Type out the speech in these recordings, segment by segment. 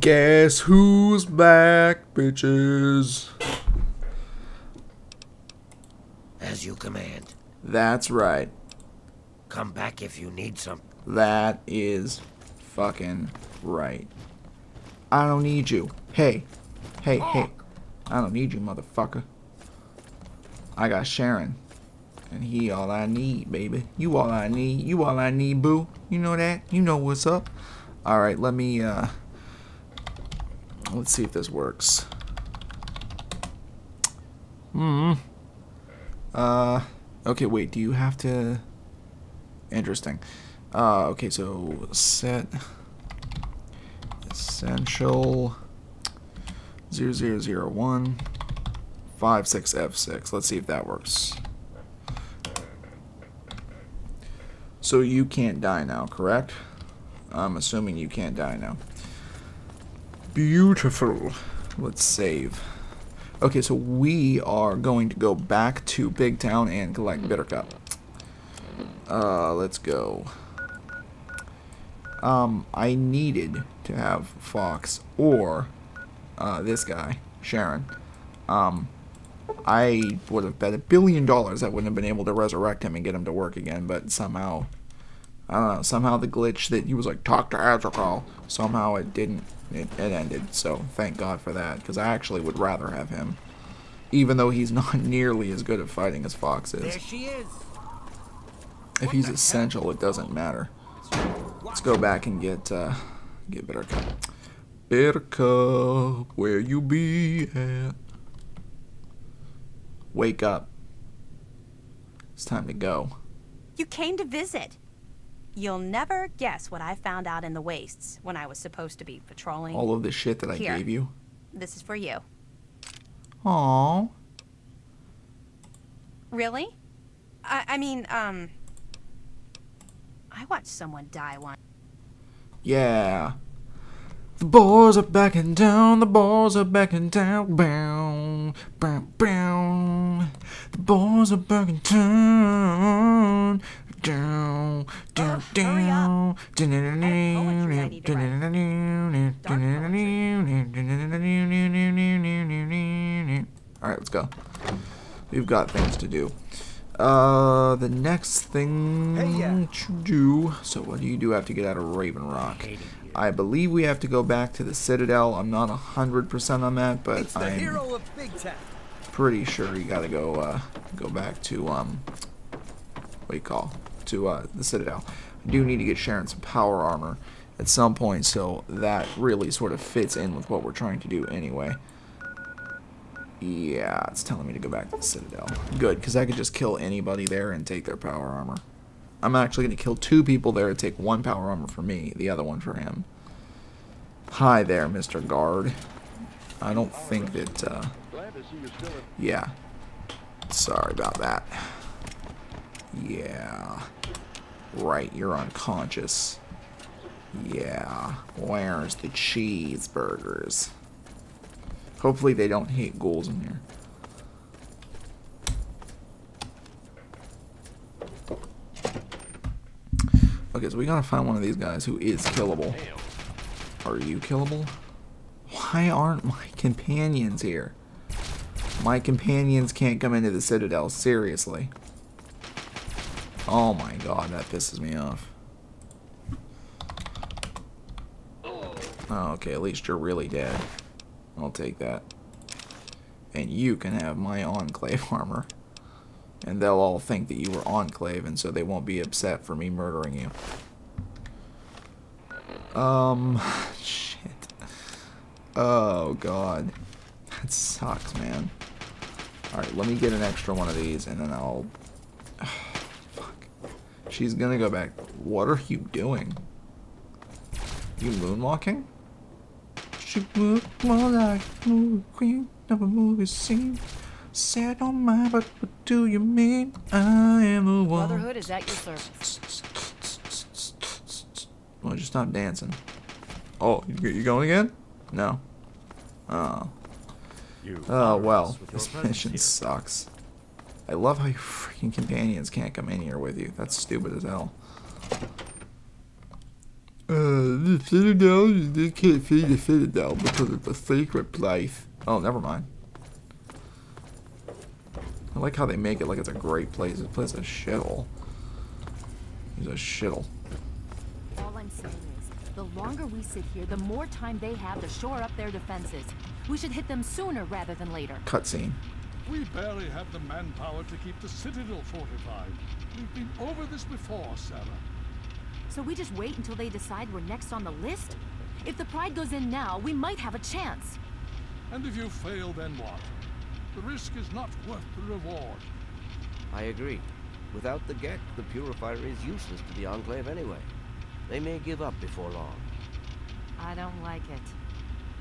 Guess who's back, bitches? As you command. That's right. Come back if you need some. That is fucking right. I don't need you. Hey. Hey, hey. I don't need you, motherfucker. I got Charon. And he all I need, baby. You all I need. You all I need, boo. You know that? You know what's up. Alright, let me, uh... Let's see if this works. Hmm. Uh... Okay, wait. Do you have to... Interesting. Uh, okay, so set essential 0001 56F6. Let's see if that works. So you can't die now, correct? I'm assuming you can't die now. Beautiful. Let's save. Okay, so we are going to go back to Big Town and collect Bittercup. Uh, let's go. Um, I needed to have Fawkes or uh, this guy, Charon. Um, I would have bet a billion dollars I wouldn't have been able to resurrect him and get him to work again, but somehow, I don't know, somehow the glitch that he was like, talk to Ahzrukhal, somehow it didn't, it, it ended, so thank God for that, because I actually would rather have him, even though he's not nearly as good at fighting as Fawkes is. There she is. If he's essential, it doesn't matter. Let's go back and get uh, get Bittercup. Bittercup, where you be at? Wake up. It's time to go. You came to visit. You'll never guess what I found out in the wastes when I was supposed to be patrolling. All of the shit that I Here. gave you. This is for you. Aww. Really? I, I mean, um... I watched someone die once. Yeah. The boys are back in town, the boys are back in town. Bow, bow, bow. The boys are back in Down, down, Ugh, hurry up. down. Alright, let's go. We've got things to do. Uh, the next thing Hey, yeah. to do. So, what do you do have to get out of Raven Rock? I believe we have to go back to the Citadel. I'm not hundred percent on that, but I'm hero of Big pretty sure you gotta go uh, go back to um what do you call to uh, the Citadel. I do need to get Charon some power armor at some point, so that really sort of fits in with what we're trying to do anyway. Yeah, it's telling me to go back to the Citadel. Good, because I could just kill anybody there and take their power armor. I'm actually going to kill two people there and take one power armor for me, the other one for him. Hi there, Mr. Guard. I don't think that, uh... Yeah. Sorry about that. Yeah. Right, you're unconscious. Yeah. Where's the cheeseburgers? Hopefully they don't hate ghouls in here. Okay, so we gotta find one of these guys who is killable. Are you killable? Why aren't my companions here? My companions can't come into the Citadel, seriously. Oh my god, that pisses me off. Oh, okay, at least you're really dead. I'll take that. And you can have my Enclave armor. And they'll all think that you were Enclave, and so they won't be upset for me murdering you. Um, shit. Oh, God. That sucks, man. Alright, let me get an extra one of these, and then I'll... Fuck. She's gonna go back. What are you doing? You moonwalking? She looked more like a movie queen of a movie scene. Said on my, but what do you mean? I am the one. Brotherhood is at your service. Well, just stop dancing. Oh, you, you going again? No. Oh. You Oh well, us with your this presence mission here. sucks. I love how your freaking companions can't come in here with you. That's stupid as hell. Uh, the Citadel, they can't see the Citadel because it's a sacred place. Oh, never mind. I like how they make it like it's a great place. This place is a shithole. It's a shithole. All I'm saying is, the longer we sit here, the more time they have to shore up their defenses. We should hit them sooner rather than later. Cutscene. We barely have the manpower to keep the Citadel fortified. We've been over this before, Sarah. So we just wait until they decide we're next on the list? If the Pride goes in now, we might have a chance. And if you fail, then what? The risk is not worth the reward. I agree. Without the Gek, the Purifier is useless to the Enclave anyway. They may give up before long. I don't like it.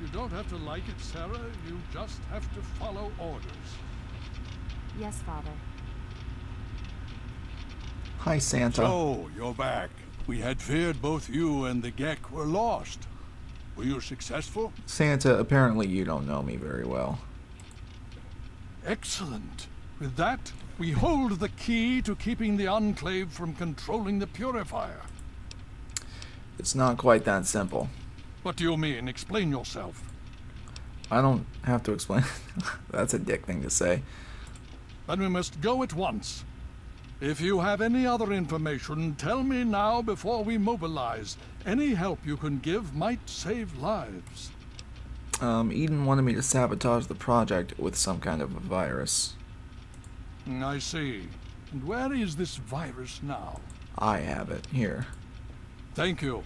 You don't have to like it, Sarah. You just have to follow orders. Yes, Father. Hi, Santa. So, you're back. We had feared both you and the Gek were lost. Were you successful? Santa, apparently you don't know me very well. Excellent. With that, we hold the key to keeping the Enclave from controlling the Purifier. It's not quite that simple. What do you mean? Explain yourself. I don't have to explain. That's a dick thing to say. Then we must go at once. If you have any other information, tell me now before we mobilize. Any help you can give might save lives. Um, Eden wanted me to sabotage the project with some kind of a virus. I see. And where is this virus now? I have it. Here. Thank you.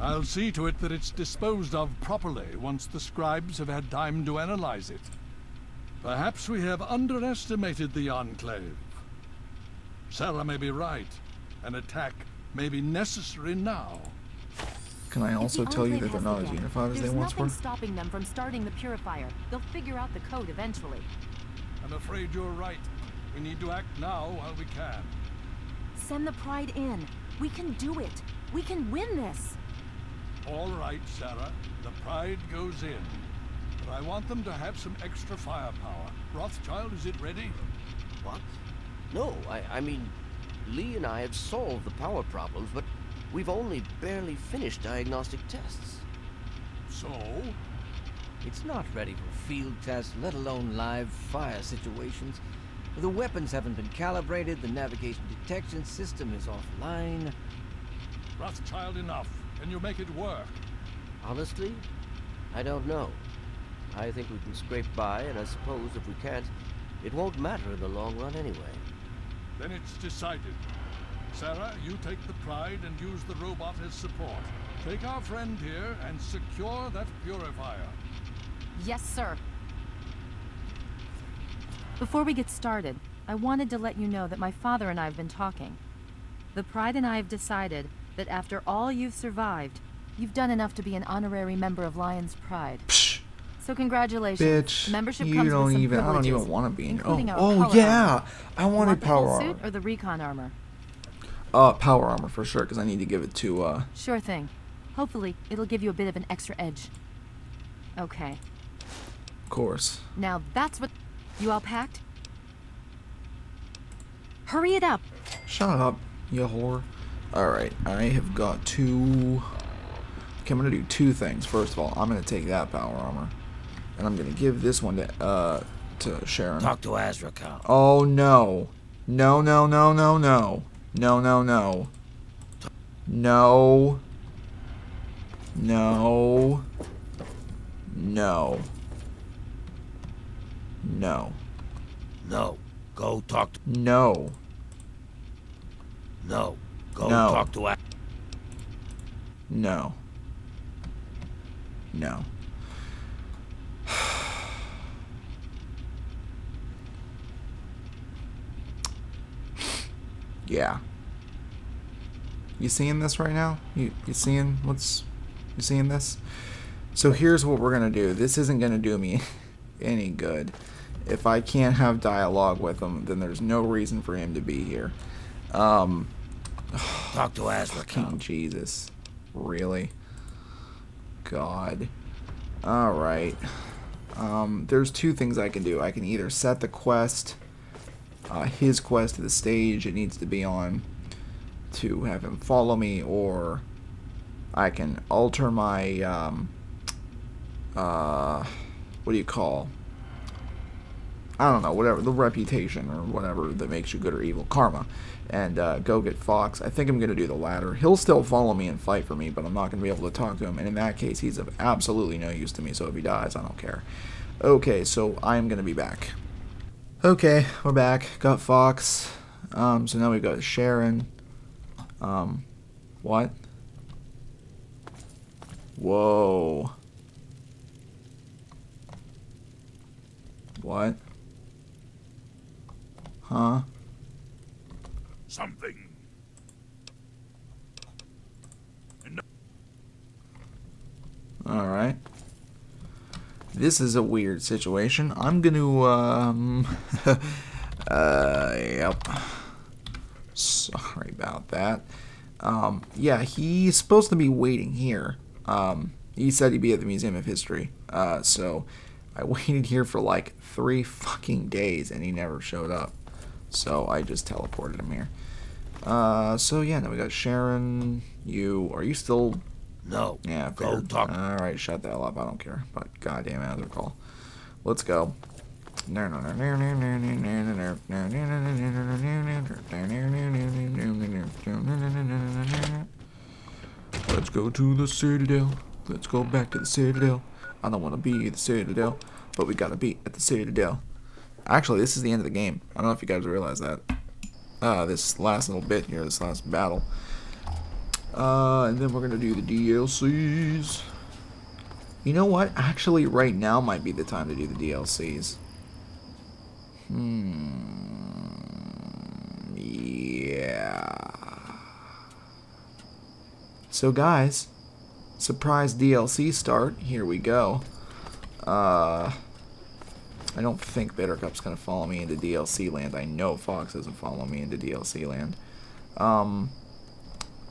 I'll see to it that it's disposed of properly once the scribes have had time to analyze it. Perhaps we have underestimated the Enclave. Sarah may be right. An attack may be necessary now. Can I also tell you Enclave that they're has not the as Gek, unified as they There's nothing stopping them from starting the Purifier. They'll figure out the code eventually. I'm afraid you're right. We need to act now while we can. Send the Pride in. We can do it. We can win this. All right, Sarah. The Pride goes in. But I want them to have some extra firepower. Rothschild, is it ready? What? No, I, I mean, Li and I have solved the power problems, but we've only barely finished diagnostic tests. So? It's not ready for field tests, let alone live fire situations. The weapons haven't been calibrated, the navigation detection system is offline. Rothschild, enough. Can you make it work? Honestly, I don't know. I think we can scrape by, and I suppose if we can't, it won't matter in the long run anyway. Then it's decided. Sarah, you take the Pride and use the robot as support. Take our friend here and secure that purifier. Yes, sir. Before we get started, I wanted to let you know that my father and I have been talking. The Pride and I have decided that after all you've survived, you've done enough to be an honorary member of Lion's Pride. Psh, So congratulations. bitch. Membership you comes don't with some even. I don't even want to be in. Oh, oh yeah. armor. I wanted want the power armor. suit or the recon armor? Uh, power armor for sure, because I need to give it to. uh... Sure thing. Hopefully, it'll give you a bit of an extra edge. Okay. Of course. Now that's what. You all packed? Hurry it up! Shut up, you whore. Alright, I have got two... Okay, I'm gonna do two things. First of all, I'm gonna take that power armor. And I'm gonna give this one to, uh, to Charon. Talk to Ahzrukhal. Oh, no. No, no, no, no, no. No, no, no. No. No. No. No. No. Go talk to... No. No. Go No. talk to... Az- No. No. yeah. You seeing this right now? You you seeing what's you seeing this? So here's what we're gonna do. This isn't gonna do me any good. If I can't have dialogue with him, then there's no reason for him to be here. Um, talk to Fucking King Jesus. Really? God. Alright. Um, there's two things I can do. I can either set the quest, uh, his quest to the stage it needs to be on to have him follow me, or I can alter my um, uh, what do you call? I don't know, whatever the reputation or whatever that makes you good or evil, karma, and uh, go get Fawkes. I think I'm gonna do the latter. He'll still follow me and fight for me, but I'm not gonna be able to talk to him. And in that case, he's of absolutely no use to me. So if he dies, I don't care. Okay, so I am gonna be back. Okay, we're back. Got Fawkes. Um, so now we got Charon. Um, what? Whoa. What? Huh? Something. Alright. This is a weird situation. I'm gonna, um... uh, yep. Sorry about that. Um, yeah, he's supposed to be waiting here. Um, he said he'd be at the Museum of History. Uh, so I waited here for like three fucking days and he never showed up. So I just teleported him here. Uh, so yeah, now we got Charon. You, are you still No. yeah, Go talk. All right, shut the hell up. I don't care. But goddamn other call. Let's go. Let's go to the Citadel. Let's go back to the Citadel. I don't want to be at the Citadel, but we gotta be at the Citadel. Actually, this is the end of the game. I don't know if you guys realize that. Uh, this last little bit here, this last battle. Uh, and then we're gonna do the DLCs. You know what? Actually, right now might be the time to do the DLCs. Hmm. Yeah. So, guys, surprise DLC start. Here we go. Uh. I don't think Bittercup's gonna follow me into DLC land. I know Fawkes doesn't follow me into DLC land. Um.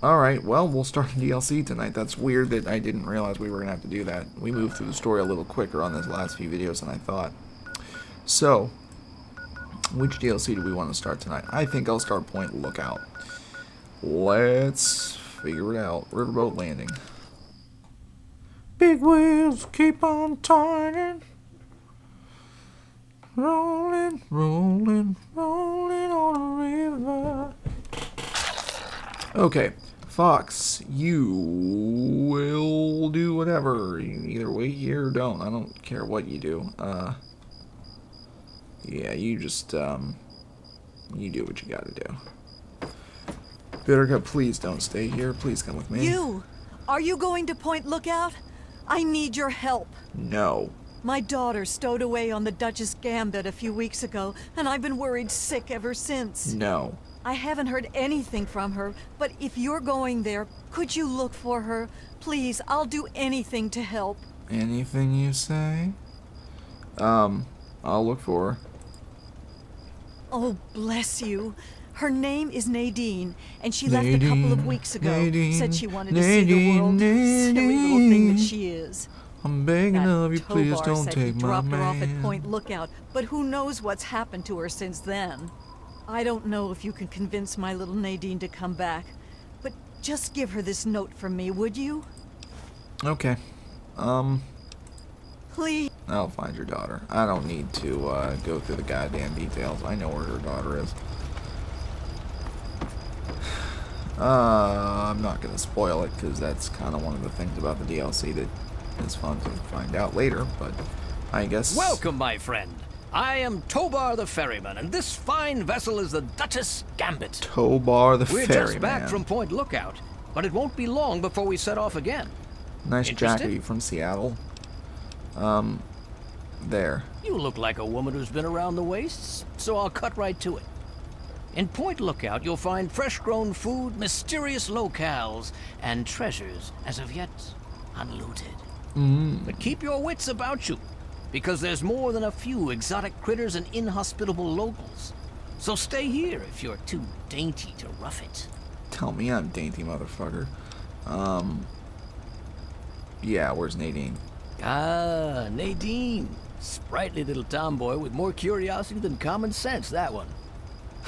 Alright, well, we'll start DLC tonight. That's weird that I didn't realize we were going to have to do that. We moved through the story a little quicker on these last few videos than I thought. So, which DLC do we want to start tonight? I think I'll start Point Lookout. Let's figure it out. Riverboat Landing. Big wheels keep on turning. Rolling, rolling, rolling on a river. Okay, Fawkes, you will do whatever. Either wait here or don't. I don't care what you do. Uh, yeah, you just, um, you do what you gotta do. Bittercup, please don't stay here. Please come with me. You! Are you going to Point Lookout? I need your help. No. My daughter stowed away on the Duchess Gambit a few weeks ago, and I've been worried sick ever since. No. I haven't heard anything from her, but if you're going there, could you look for her? Please, I'll do anything to help. Anything you say? Um, I'll look for her. Oh, bless you. Her name is Nadine, and she left a couple of weeks ago. Nadine, Said she wanted to see the Nadine, world. Silly little thing that she is. I'm begging That of you, please don't said take he my dropped her off at. Point Lookout, but who knows what's happened to her since then. I don't know if you can convince my little Nadine to come back, but just give her this note from me, would you? Okay. Um, Please. I'll find your daughter. I don't need to uh, go through the goddamn details. I know where her daughter is. Uh, I'm not going to spoil it because that's kind of one of the things about the DLC that is fun to find out later, but I guess... Welcome, my friend. I am Tobar the Ferryman, and this fine vessel is the Duchess Gambit. Tobar the Ferryman. We're just back from Point Lookout, but it won't be long before we set off again. Nice jacket. From Seattle? Um, there. You look like a woman who's been around the wastes, so I'll cut right to it. In Point Lookout, you'll find fresh-grown food, mysterious locales, and treasures as of yet unlooted. Mm. But keep your wits about you, because there's more than a few exotic critters and inhospitable locals. So stay here if you're too dainty to rough it. Tell me I'm dainty, motherfucker. Um, yeah, where's Nadine? Ah, Nadine. Sprightly little tomboy with more curiosity than common sense, that one.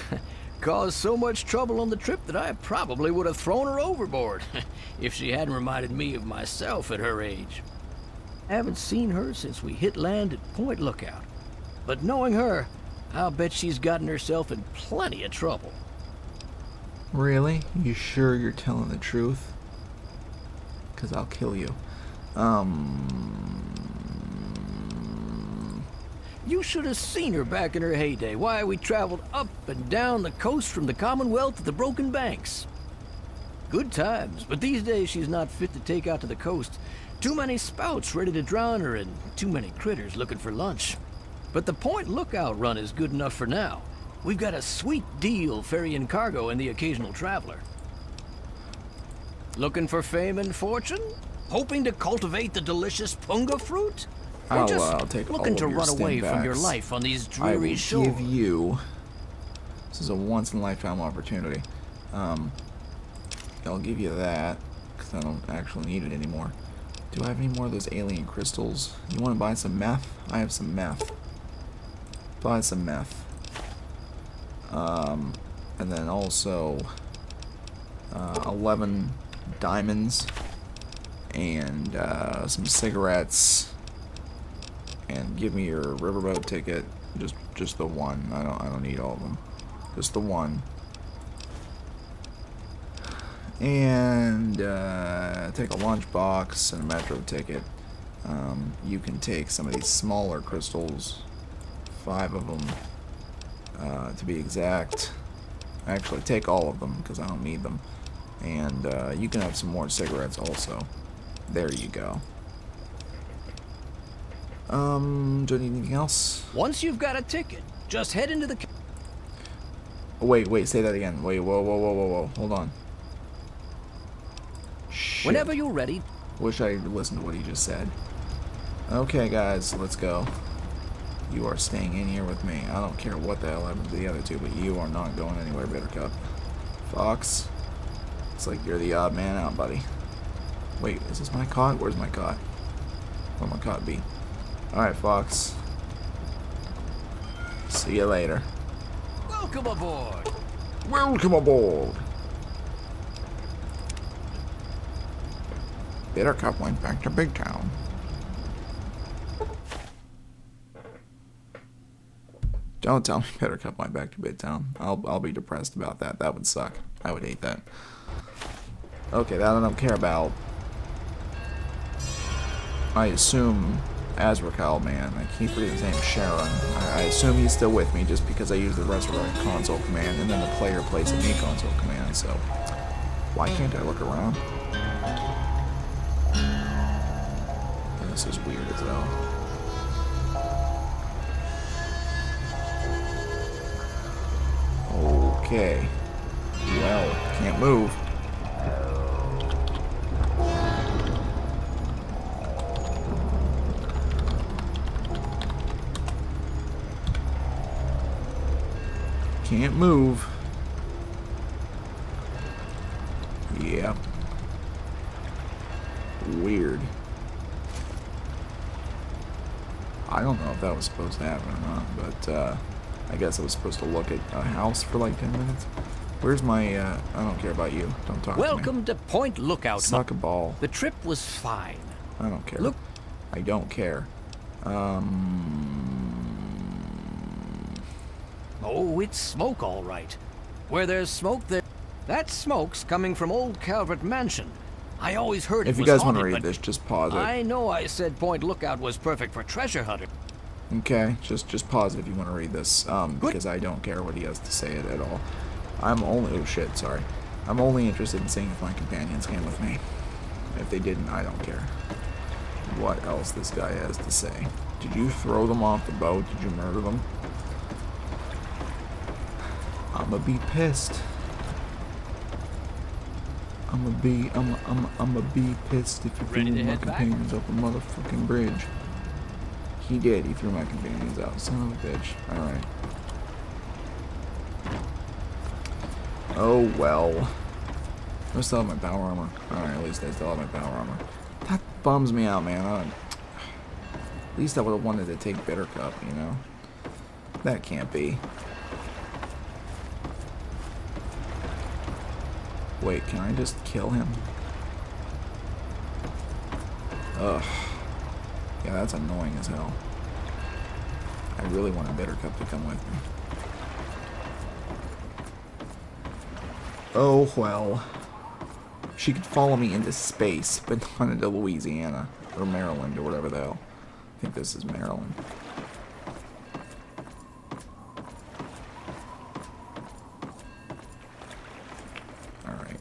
caused so much trouble on the trip that I probably would have thrown her overboard if she hadn't reminded me of myself at her age. I haven't seen her since we hit land at Point Lookout. But knowing her, I'll bet she's gotten herself in plenty of trouble. Really? You sure you're telling the truth? Because I'll kill you. Um. You should have seen her back in her heyday. Why, we traveled up and down the coast from the Commonwealth to the Broken Banks. Good times, but these days she's not fit to take out to the coast. Too many spouts ready to drown her and too many critters looking for lunch. But the Point Lookout run is good enough for now. We've got a sweet deal ferrying cargo and the occasional traveler. Looking for fame and fortune? Hoping to cultivate the delicious punga fruit? Or I'll, just uh, take looking to run away from your life on these I dreary will shores? give you. This is a once in a lifetime opportunity. Um, I'll give you that because I don't actually need it anymore. Do I have any more of those alien crystals? You want to buy some meth? I have some meth. Buy some meth. Um, and then also uh, 11 diamonds and uh, some cigarettes and give me your riverboat ticket. Just just the one. I don't I don't need all of them. Just the one. And uh, take a lunchbox and a metro ticket. Um, you can take some of these smaller crystals, five of them, uh, to be exact. Actually, take all of them because I don't need them. And uh, you can have some more cigarettes also. There you go. Um, do I need anything else? Once you've got a ticket, just head into the... Oh, wait, wait, say that again. Wait, whoa, whoa, whoa, whoa, whoa. Hold on. Shit. Whenever you're ready, Wish I listened to what he just said. Okay, guys, let's go. You are staying in here with me. I don't care what the hell happened to the other two, but you are not going anywhere, Bittercup. Fawkes, it's like you're the odd man out, buddy. Wait, is this my cot? Where's my cot? Where my cot be? Alright, Fawkes. See you later. welcome aboard. Welcome aboard. Bittercup went back to Big Town. Don't tell me Bittercup went back to Big Town. I'll I'll be depressed about that. That would suck. I would hate that. Okay, that I don't care about. I assume Ahzrukhal, man. I keep reading his name Sharon. I, I assume he's still with me just because I use the resurrect console command and then the player plays a me console command, so why can't I look around? This is weird as hell. Okay. Well, can't move. Can't move. Yep. Weird. I don't know if that was supposed to happen or not, but uh, I guess I was supposed to look at a house for like 10 minutes. Where's my, uh, I don't care about you. Don't talk to me. Welcome to Point Lookout. Suck a ball. The trip was fine. I don't care. Look- I don't care. Um, Oh, it's smoke, all right. Where there's smoke, there... That smoke's coming from Old Calvert Mansion. I always heard it if you guys want to read this, just pause it. I know I said Point Lookout was perfect for treasure hunter. Okay, just just pause it if you want to read this, um, because I don't care what he has to say it at all. I'm only oh shit, sorry. I'm only interested in seeing if my companions came with me. If they didn't, I don't care. What else this guy has to say? Did you throw them off the boat? Did you murder them? I'ma be pissed. I'ma be I'm I'm I'ma be pissed if you threw my back? companions up a motherfucking bridge. He did. He threw my companions out. Son of a bitch. Alright. Oh well. I still have my power armor. Alright, at least I still have my power armor. That bums me out, man. I at least I would have wanted to take Bittercup, you know? That can't be. Wait, can I just kill him? Ugh. Yeah, that's annoying as hell. I really want a Bittercup to come with me. Oh, well. She could follow me into space, but not into Louisiana. Or Maryland, or whatever the hell. I think this is Maryland. Alright.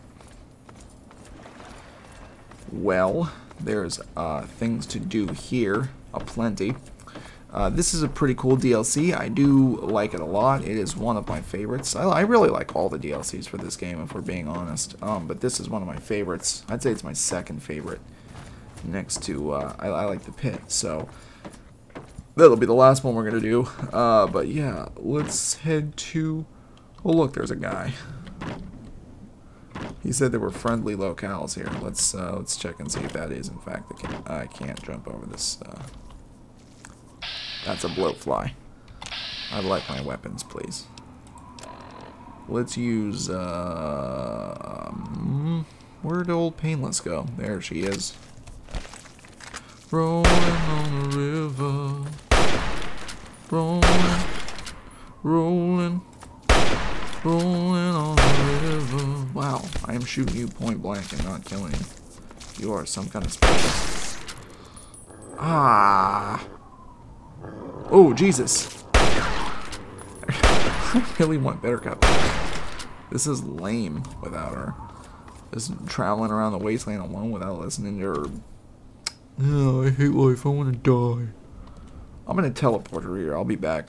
Well, there's uh, things to do here, aplenty. Uh, this is a pretty cool DLC. I do like it a lot. It is one of my favorites. I, I, really like all the DLCs for this game, if we're being honest. Um, but this is one of my favorites. I'd say it's my second favorite. Next to, uh, I, I, like the Pitt. So, that'll be the last one we're going to do. Uh, but yeah, let's head to... Oh, look, there's a guy. He said there were friendly locales here. Let's uh, let's check and see if that is in fact the case. I can't jump over this. Uh, that's a blowfly. I'd like my weapons, please. Let's use, uh, um, where'd old Painless go? There she is. Rolling on the river. Rolling, rolling, Wow, I am shooting you point blank and not killing you. You are some kind of special. Ah. Oh, Jesus. I really want Bittercup. This is lame without her. Just traveling around the wasteland alone without listening to her. Oh, I hate life. I want to die. I'm going to teleport her here. I'll be back.